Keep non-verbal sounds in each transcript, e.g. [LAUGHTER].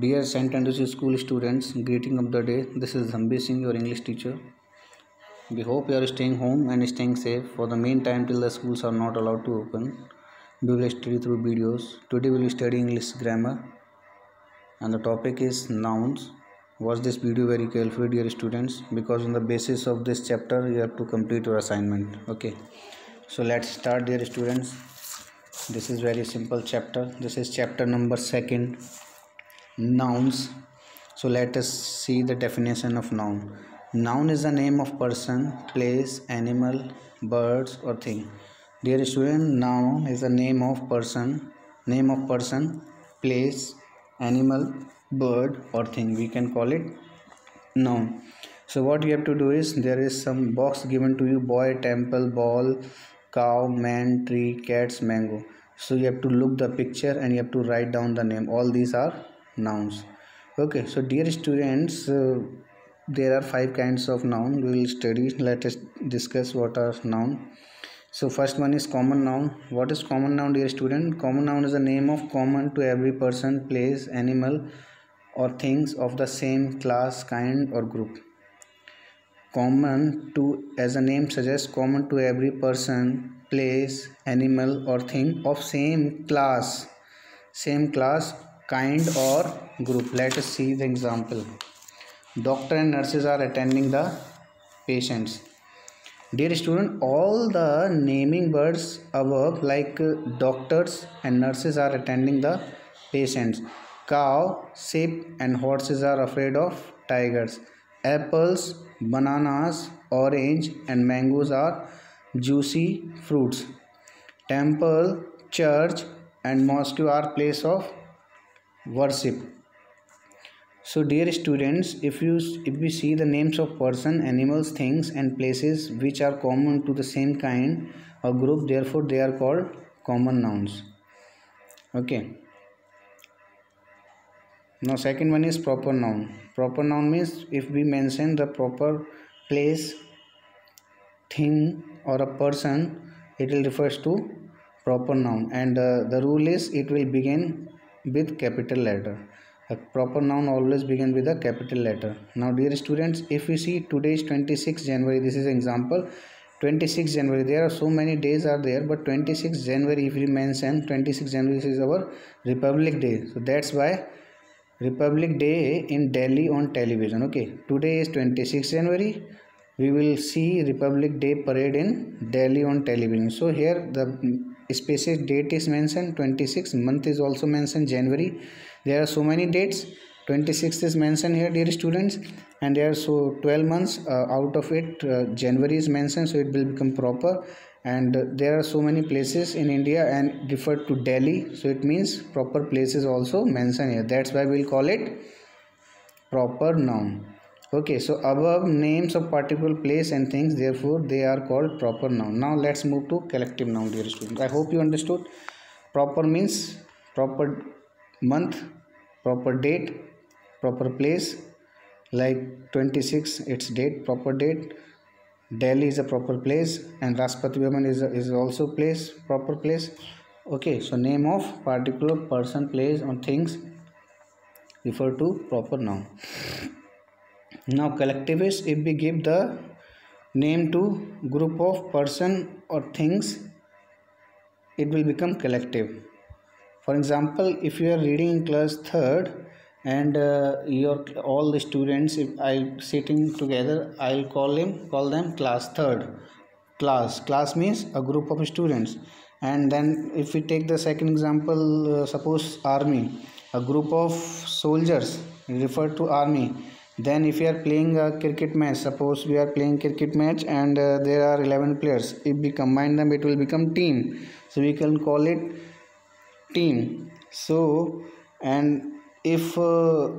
Dear St. Andrews School students, greeting of the day. This is Zambi Singh, your English teacher. We hope you are staying home and staying safe. For the meantime, till the schools are not allowed to open, we will study through videos. Today we will study English grammar, and the topic is nouns. Watch this video very carefully, dear students, because on the basis of this chapter, you have to complete your assignment. Okay, so let's start, dear students. This is very simple chapter. This is chapter number second nouns. So let us see the definition of noun. Noun is the name of person place animal birds or thing. Dear student noun is the name of person name of person place animal bird or thing. We can call it noun. So what you have to do is there is some box given to you boy temple ball cow man tree cats mango. So you have to look the picture and you have to write down the name. All these are nouns. Okay so dear students uh, there are five kinds of noun. We will study. Let us discuss what are noun. So first one is common noun. What is common noun dear student? Common noun is a name of common to every person place animal or things of the same class kind or group. Common to as a name suggests common to every person place animal or thing of same class. Same class kind or group. Let us see the example. Doctor and nurses are attending the patients. Dear student all the naming words above like uh, doctors and nurses are attending the patients. Cow sheep and horses are afraid of tigers. Apples bananas orange and mangoes are juicy fruits. Temple church and mosque are place of worship. So dear students if you if we see the names of person animals things and places which are common to the same kind or group therefore they are called common nouns. Okay. Now second one is proper noun. Proper noun means if we mention the proper place thing or a person it will refers to proper noun. And uh, the rule is it will begin with capital letter. A proper noun always begin with a capital letter. Now dear students if we see today is 26 january this is an example. 26 january there are so many days are there but 26 january if we mention 26 january is our republic day. So that's why republic day in delhi on television okay? Today is 26 january. We will see republic day parade in delhi on television. So here the specific date is mentioned 26 month is also mentioned january. There are so many dates. 26 is mentioned here dear students and there are so 12 months uh, out of it uh, january is mentioned so it will become proper. And uh, there are so many places in india and refer to delhi so it means proper places also mentioned here. That's why we'll call it proper noun okay so above names of particular place and things therefore they are called proper noun. Now let's move to collective noun dear students. I hope you understood. Proper means proper month proper date proper place like 26 its date proper date. Delhi is a proper place and rashtrapati bhavan is, a, is also place proper place. Okay so name of particular person place or things refer to proper noun now collectivist if we give the name to group of person or things it will become collective. For example if you are reading in class third and uh, your all the students if i sitting together i'll call him call them class third. Class class means a group of students. And then if we take the second example uh, suppose army a group of soldiers refer to army then if we are playing a cricket match suppose we are playing cricket match and uh, there are 11 players. If we combine them it will become team. So we can call it team. So and if uh,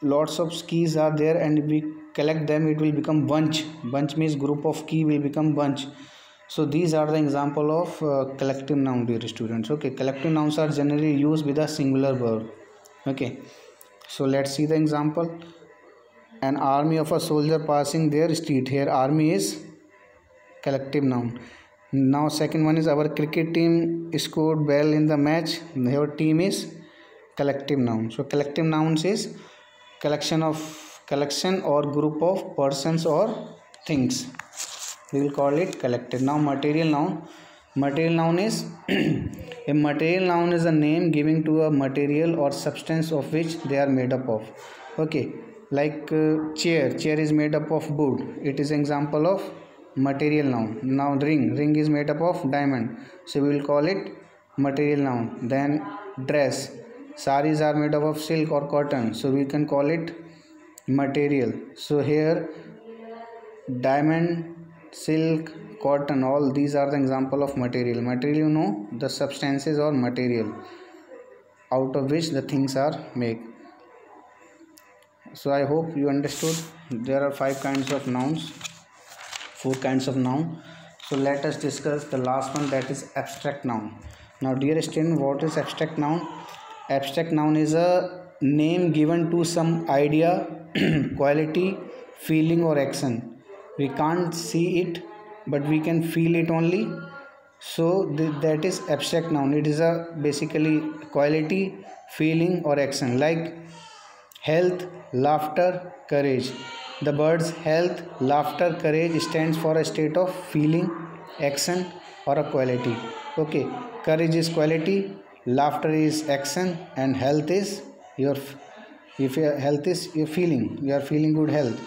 lots of keys are there and we collect them it will become bunch. Bunch means group of key will become bunch. So these are the example of uh, collective noun dear students. Okay collective nouns are generally used with a singular verb. Okay so let's see the example an army of a soldier passing their street. Here army is collective noun. Now second one is our cricket team scored well in the match. Your team is collective noun. So collective nouns is collection of collection or group of persons or things. We will call it collective now material noun. Material noun is [CLEARS THROAT] a material noun is a name giving to a material or substance of which they are made up of. Okay like uh, chair. Chair is made up of wood. It is example of material noun. Now ring. Ring is made up of diamond. So we will call it material noun. Then dress. Saris are made up of silk or cotton. So we can call it material. So here diamond silk cotton all these are the example of material. Material you know the substances or material out of which the things are made so i hope you understood. There are five kinds of nouns four kinds of noun. So let us discuss the last one that is abstract noun. Now dear student what is abstract noun? Abstract noun is a name given to some idea [CLEARS THROAT] quality feeling or action. We can't see it but we can feel it only. So th that is abstract noun. It is a basically quality feeling or action. Like health laughter courage. The words health laughter courage stands for a state of feeling action or a quality. Okay courage is quality laughter is action and health is your if your health is your feeling you are feeling good health.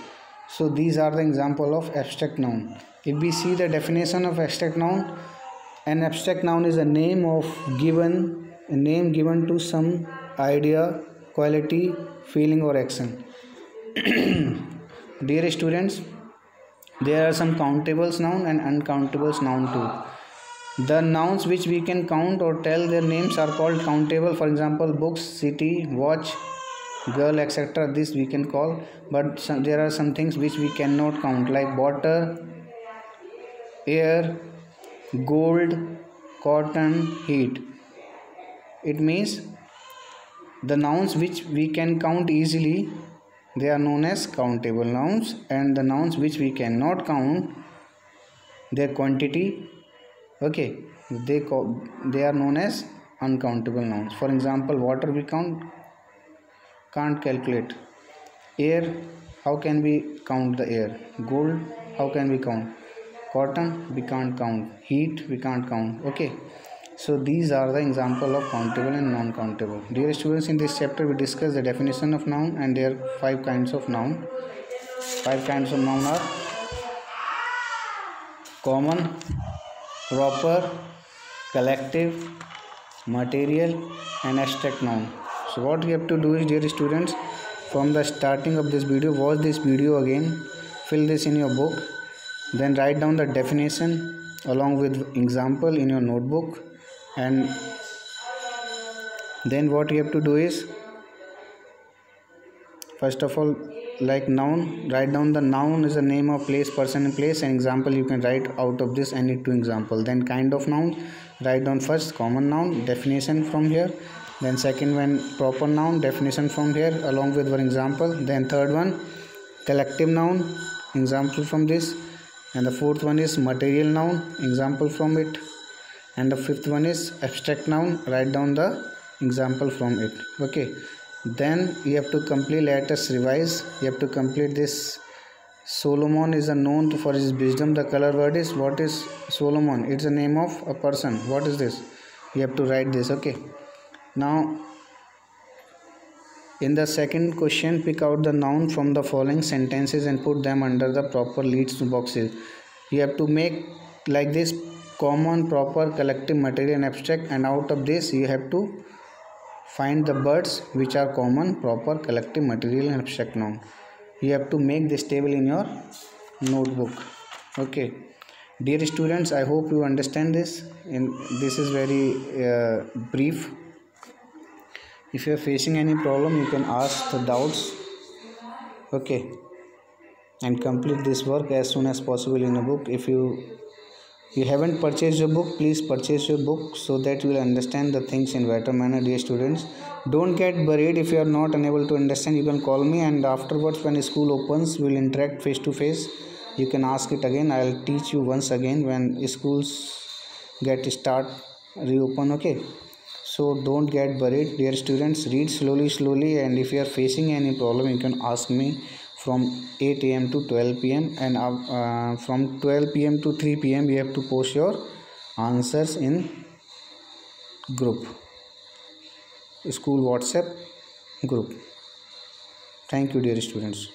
So these are the example of abstract noun. If we see the definition of abstract noun an abstract noun is a name of given a name given to some idea quality feeling or action. [CLEARS THROAT] Dear students there are some countables noun and uncountables noun too. The nouns which we can count or tell their names are called countable for example books city watch girl etc this we can call but some, there are some things which we cannot count like water air gold cotton heat. It means the nouns which we can count easily they are known as countable nouns and the nouns which we cannot count their quantity okay? They they are known as uncountable nouns. For example water we count can't calculate. Air how can we count the air? Gold how can we count? Cotton we can't count. Heat we can't count okay so these are the example of countable and non-countable. Dear students in this chapter we discuss the definition of noun and there are five kinds of noun. Five kinds of noun are common proper collective material and abstract noun. So what you have to do is dear students from the starting of this video watch this video again fill this in your book then write down the definition along with example in your notebook and then what you have to do is first of all like noun write down the noun is the name of place person place. And example you can write out of this any two example. Then kind of noun write down first common noun definition from here. Then second one proper noun definition from here along with one example. Then third one collective noun example from this. And the fourth one is material noun example from it and the fifth one is abstract noun. Write down the example from it. Okay. Then you have to complete let us revise. You have to complete this. Solomon is a known for his wisdom. The color word is what is solomon? It's the name of a person. What is this? You have to write this. Okay. Now in the second question pick out the noun from the following sentences and put them under the proper leads boxes. You have to make like this common proper collective material and abstract and out of this you have to find the words which are common proper collective material and abstract noun you have to make this table in your notebook. Okay. Dear students i hope you understand this. And this is very uh, brief. If you are facing any problem you can ask the doubts. Okay. And complete this work as soon as possible in a book. If you you haven't purchased your book please purchase your book so that you will understand the things in better manner dear students. Don't get worried if you are not unable to understand you can call me and afterwards when school opens we'll interact face to face you can ask it again. I'll teach you once again when schools get start reopen okay? So don't get worried dear students read slowly slowly and if you are facing any problem you can ask me from 8 am to 12 pm and uh, uh, from 12 pm to 3 pm you have to post your answers in group school whatsapp group thank you dear students